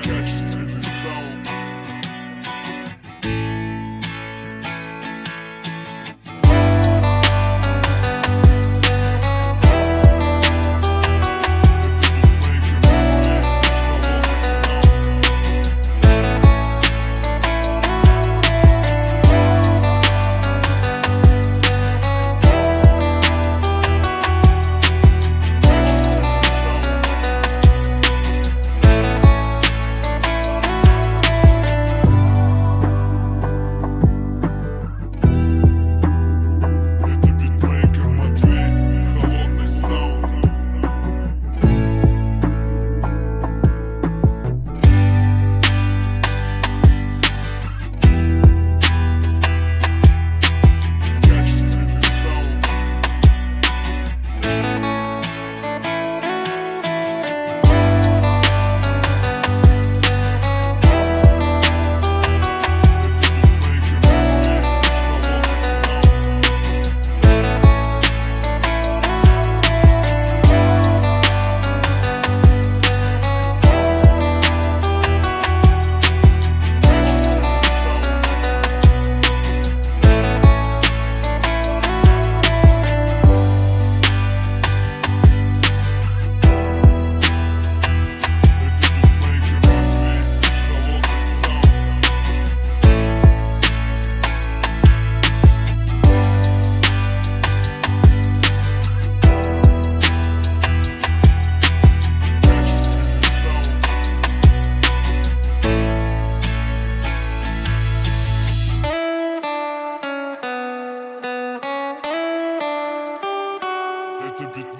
catches. Three. The